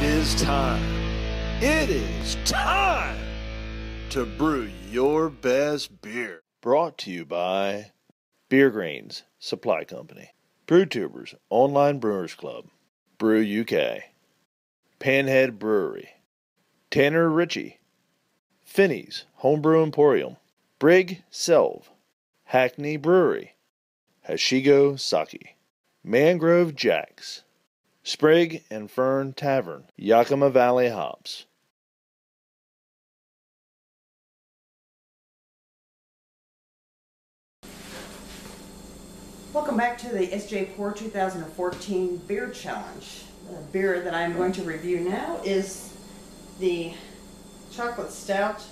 It is time. It is time to brew your best beer. Brought to you by Beer Greens Supply Company, Brewtubers Online Brewers Club, Brew UK, Panhead Brewery, Tanner Ritchie, Finney's Homebrew Emporium, Bryggselv, Hackney Brewery, Hashigo Zake, Mangrove Jacks, Sprig and Fern Tavern, Yakima Valley Hops. Welcome back to the SJ PORR 2014 Beer Challenge. The beer that I'm going to review now is the Chocolate Stout.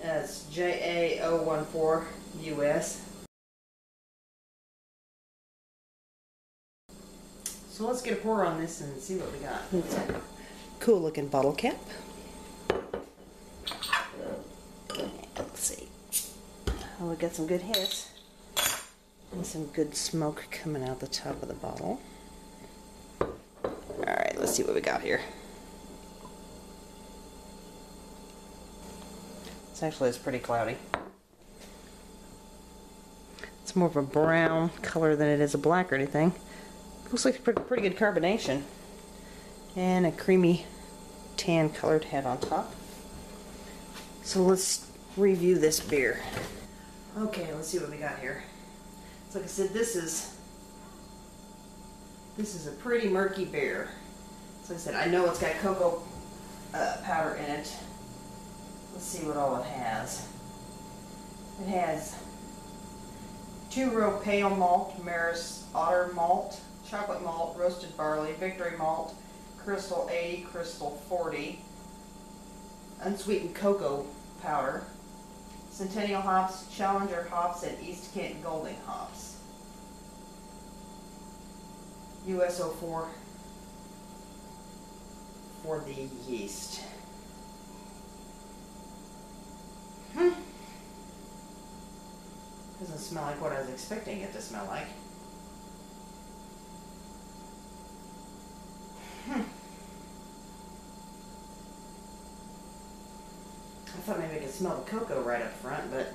It's JA014 US. So let's get a pour on this and see what we got. It's a cool looking bottle cap. Let's see. Oh, we got some good hits. And some good smoke coming out the top of the bottle. Alright, let's see what we got here. It's actually it's pretty cloudy. It's more of a brown color than it is a black or anything. Looks like pretty, good carbonation. And a creamy tan colored head on top. So let's review this beer. Okay, let's see what we got here. So like I said, this is this is a pretty murky beer. So like I said, I know it's got cocoa uh, powder in it. Let's see what all it has. It has two row pale malt, Maris Otter malt, chocolate malt, roasted barley, victory malt, crystal 80, crystal 40, unsweetened cocoa powder, Centennial hops, Challenger hops, and East Kent Golding hops. USO4 for the yeast. Hmm. Doesn't smell like what I was expecting it to smell like. Hmm. I thought maybe I could smell the cocoa right up front, but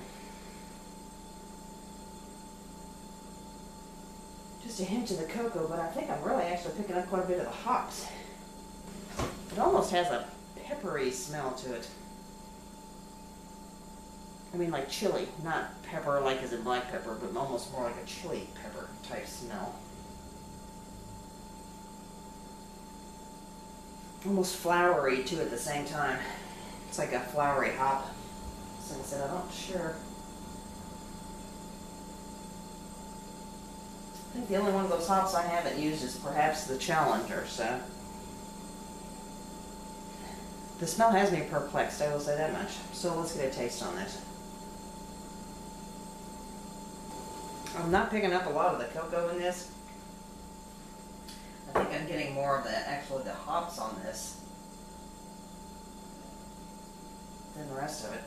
just a hint of the cocoa, but I think I'm really actually picking up quite a bit of the hops. It almost has a peppery smell to it. I mean like chili, not pepper like as in black pepper, but almost more like a chili pepper type smell. Almost flowery too at the same time. It's like a flowery hop. So I said, I'm not sure. I think the only one of those hops I haven't used is perhaps the Challenger, so. The smell has me perplexed, I will say that much. So let's get a taste on this. I'm not picking up a lot of the cocoa in this. I'm getting more of the, actually the hops on this than the rest of it.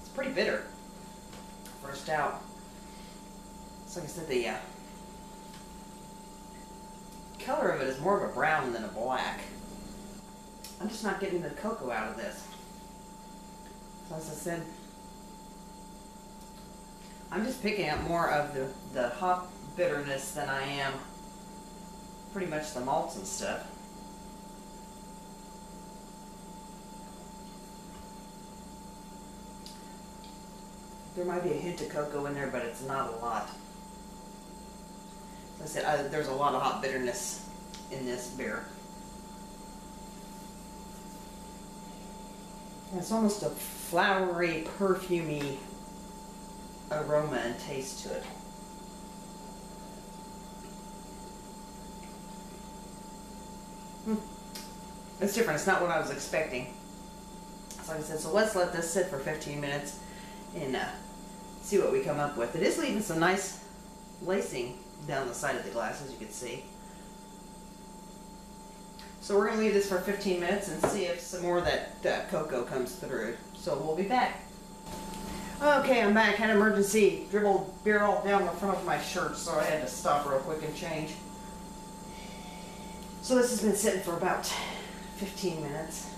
It's pretty bitter First out. So like I said, the uh, color of it is more of a brown than a black. I'm just not getting the cocoa out of this. So as I said, I'm just picking up more of the, the hop bitterness than I am pretty much the malts and stuff. There might be a hint of cocoa in there, but it's not a lot. As I said, uh, there's a lot of hop bitterness in this beer. it's almost a flowery, perfumy aroma and taste to it. Hmm. It's different. It's not what I was expecting. So like I said, so let's let this sit for 15 minutes and uh, see what we come up with. It is leaving some nice lacing down the side of the glass, as you can see. So we're going to leave this for 15 minutes and see if some more of that cocoa comes through. So we'll be back. Okay, I'm back. Had an emergency. Dribbled beer all down the front of my shirt, so I had to stop real quick and change. So this has been sitting for about 15 minutes.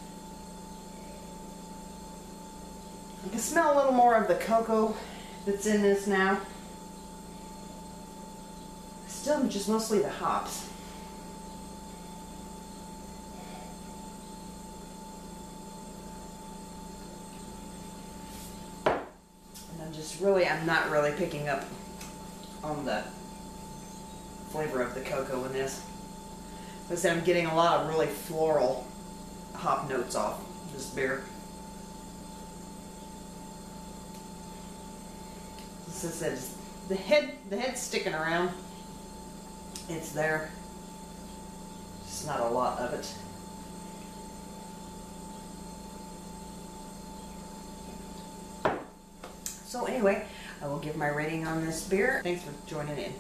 I can smell a little more of the cocoa that's in this now. Still just mostly the hops. And I'm just really, I'm not really picking up on the flavor of the cocoa in this. Like I said, I'm getting a lot of really floral hop notes off this beer. Is it. The head, the head's sticking around. It's there. Just not a lot of it. So anyway, I will give my rating on this beer. Thanks for joining in.